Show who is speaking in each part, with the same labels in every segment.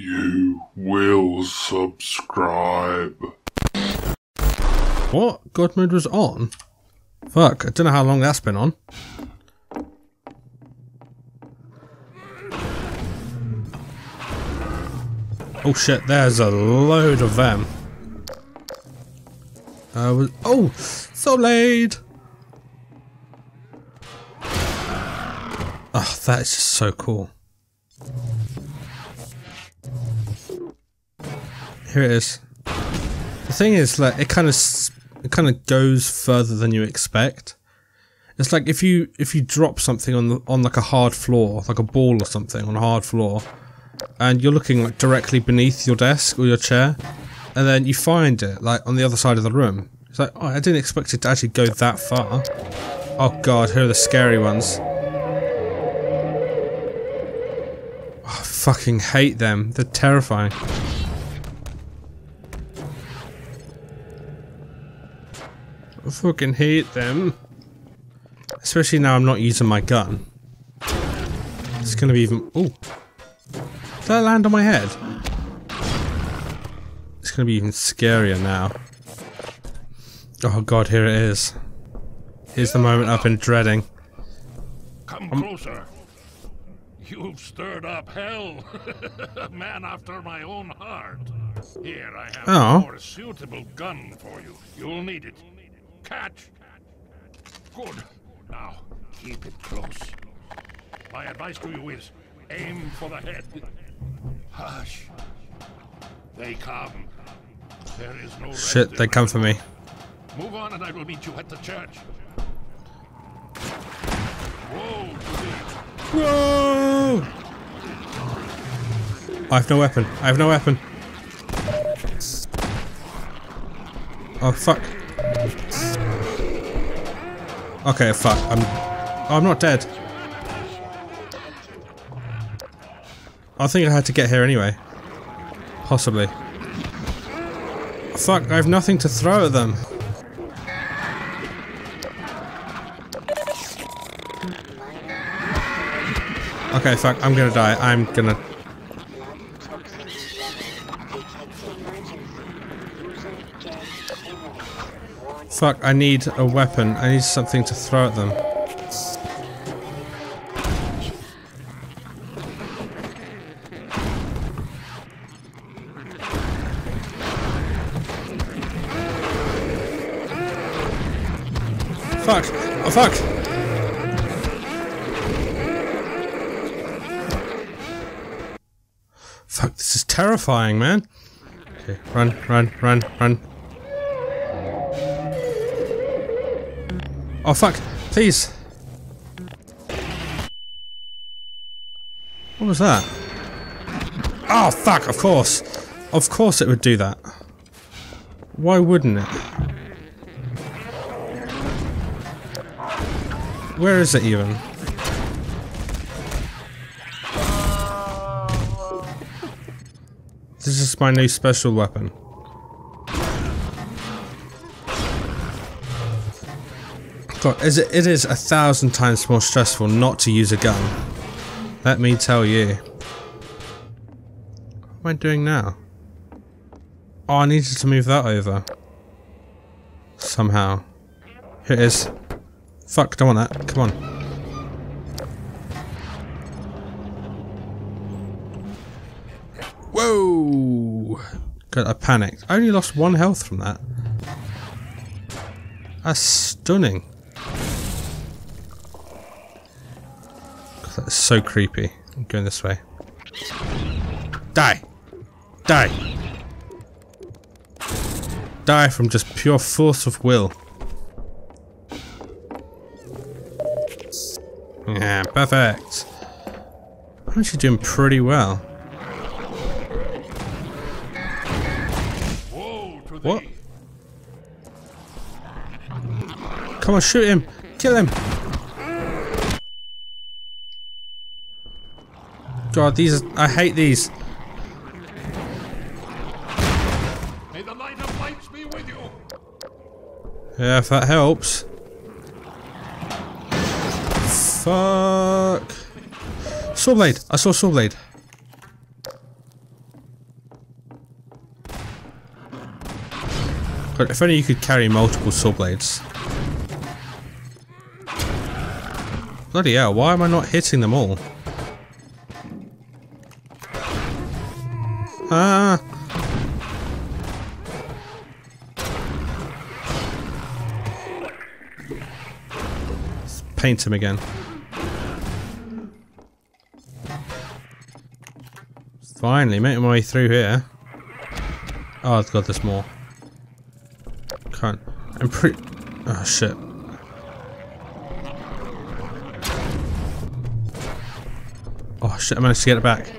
Speaker 1: you will subscribe.
Speaker 2: What? God mode was on? Fuck, I don't know how long that's been on. Oh shit, there's a load of them. Uh, was, oh, so late. Oh, that is just so cool. Here it is. The thing is, like, it kind of it kind of goes further than you expect. It's like if you if you drop something on the, on like a hard floor, like a ball or something on a hard floor, and you're looking like directly beneath your desk or your chair, and then you find it like on the other side of the room. It's like, oh, I didn't expect it to actually go that far. Oh god, here are the scary ones. I fucking hate them. They're terrifying. I fucking hate them. Especially now I'm not using my gun. It's gonna be even- ooh. Did that land on my head? It's gonna be even scarier now. Oh god, here it is. Here's the moment I've been dreading.
Speaker 3: Come um, closer. You've stirred up hell. Man after my own heart. Here, I have
Speaker 2: Oh.
Speaker 3: a more suitable gun for you. You'll need it. Catch. Good. Now, keep it close. My advice to you is aim for the head. Hush. They come. There is no
Speaker 2: Shit, they come for me.
Speaker 3: Move on and I will meet you at the church. Whoa.
Speaker 2: Whoa! I have no weapon. I have no weapon. Oh fuck. Okay, fuck. I'm. Oh, I'm not dead. I think I had to get here anyway. Possibly. Fuck, I have nothing to throw at them. Okay, fuck, I'm gonna die. I'm gonna... Fuck, I need a weapon. I need something to throw at them. Fuck! Oh fuck! Fuck, this is terrifying, man. Okay, run, run, run, run. Oh fuck, please. What was that? Oh fuck, of course. Of course it would do that. Why wouldn't it? Where is it even? This is my new special weapon. God, is it, it is a thousand times more stressful not to use a gun. Let me tell you. What am I doing now? Oh, I needed to move that over. Somehow. Here it is. Fuck, don't want that. Come on. Whoa! God, I panicked. I only lost one health from that. That's stunning. God, that's so creepy. I'm going this way. Die! Die! Die from just pure force of will. Yeah, perfect. I'm actually doing pretty well. What? Come on, shoot him! Kill him! God, these I hate these.
Speaker 3: May the light of lights be with you.
Speaker 2: Yeah, if that helps. Fuck. Sawblade. I saw Sawblade. God, if only you could carry multiple Swordblades. Bloody hell, why am I not hitting them all? Ah! Let's paint him again. Finally, making my way through here. Oh, I've got this more. Can't. I'm pretty. Oh shit. Oh shit, I managed to get it back.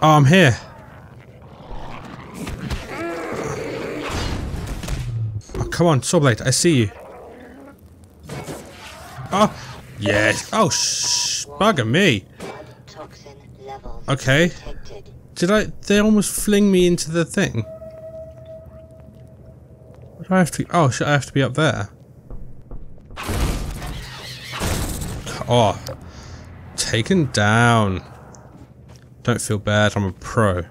Speaker 2: Oh, I'm here. Come on, Sawblade, I see you. Oh, yes. Oh, shh, bugger me. Okay. Did I? They almost fling me into the thing. What do I have to? Oh should I have to be up there. Oh, taken down. Don't feel bad. I'm a pro.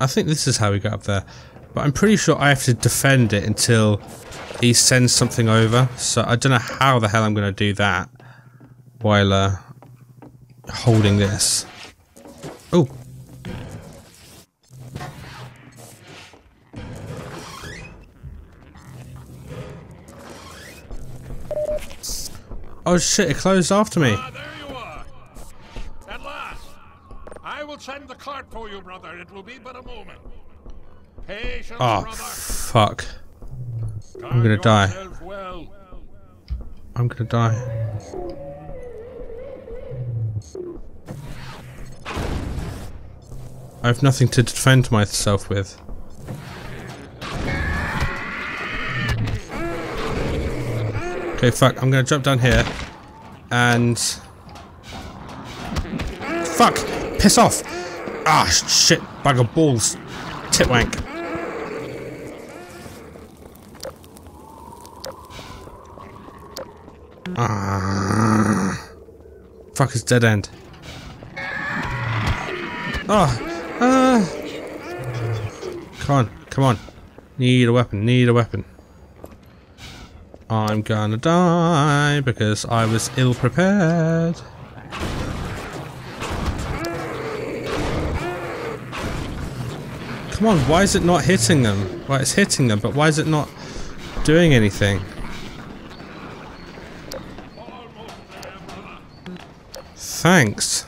Speaker 2: I think this is how we got up there, but I'm pretty sure I have to defend it until he sends something over. So I don't know how the hell I'm going to do that while uh, holding this. Oh. Oh shit, it closed after me.
Speaker 3: Ah, there you are. At last. I will send the cart for you, brother. It will be but a moment. Patience,
Speaker 2: Oh, fuck.
Speaker 3: I'm
Speaker 2: gonna die. I'm gonna die. I have nothing to defend myself with. Okay, fuck. I'm gonna jump down here. And... Fuck! Piss off! Ah, shit. Bag of balls. Titwank. Fuck, it's dead end. Oh, uh. Come on, come on. Need a weapon, need a weapon. I'm gonna die because I was ill prepared. Come on, why is it not hitting them? Well, it's hitting them, but why is it not doing anything? Thanks.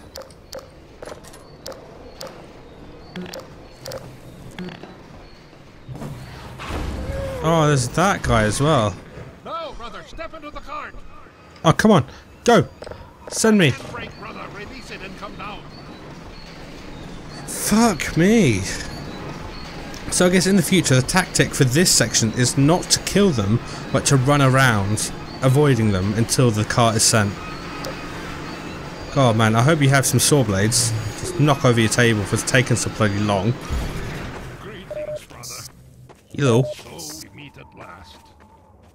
Speaker 2: Oh, there's that guy as well.
Speaker 3: No, brother. Step into the cart.
Speaker 2: Oh, come on. Go. Send me.
Speaker 3: Break, brother. Release it and come down.
Speaker 2: Fuck me. So I guess in the future the tactic for this section is not to kill them, but to run around, avoiding them until the cart is sent. God man, I hope you have some saw blades. Just knock over your table for it's taken so bloody long.
Speaker 3: Greetings, brother.
Speaker 2: Hello.
Speaker 3: So we meet at last.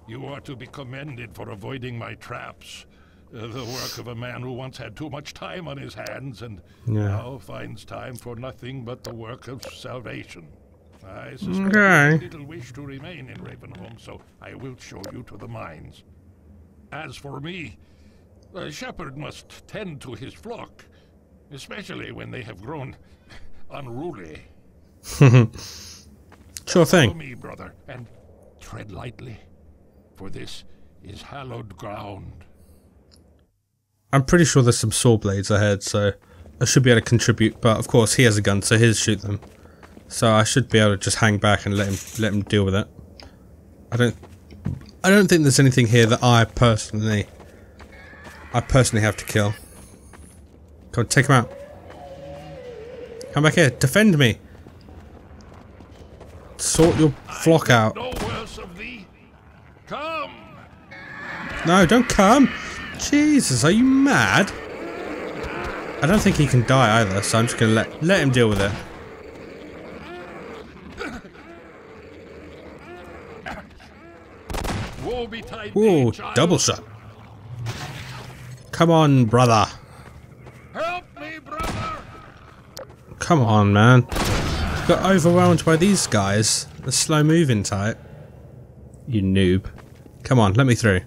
Speaker 3: You are to be commended for avoiding my traps. Uh, the work of a man who once had too much time on his hands and
Speaker 2: Yeah.
Speaker 3: now finds time for nothing but the work of salvation. I suspect
Speaker 2: Okay.
Speaker 3: little wish to remain in Ravenholm, so I will show you to the mines. As for me, a shepherd must tend to his flock, especially when they have grown unruly.
Speaker 2: Sure thing.
Speaker 3: Follow me, brother, and tread lightly, for this is hallowed ground.
Speaker 2: I'm pretty sure there's some saw blades ahead, so I should be able to contribute. But of course, he has a gun, so he'll shoot them. So I should be able to just hang back and let him let him deal with it. I don't. I don't think there's anything here that I personally. I personally have to kill. Come on, take him out. Come back here. Defend me. Sort your flock out.
Speaker 3: No worse of thee. Come!
Speaker 2: No, don't come. Jesus, are you mad? I don't think he can die either, so I'm just gonna let let him deal with it. Ooh, double shot. Come on, brother.
Speaker 3: Help me, brother!
Speaker 2: Come on, man. Got overwhelmed by these guys. The slow moving type. You noob. Come on, let me through.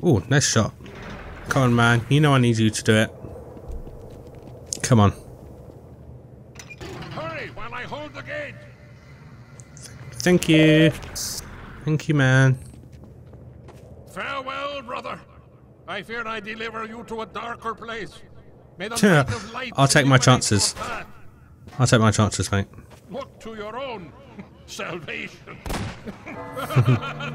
Speaker 2: Oh, nice shot. Come on, man. You know I need you to do it. Come on.
Speaker 3: Hurry while I hold the gate.
Speaker 2: Thank you. Thank you, man.
Speaker 3: Farewell, brother. I fear I deliver you to a darker place. May the light of light
Speaker 2: I'll take my chances. I'll take my chances, mate.
Speaker 3: Look to your own salvation.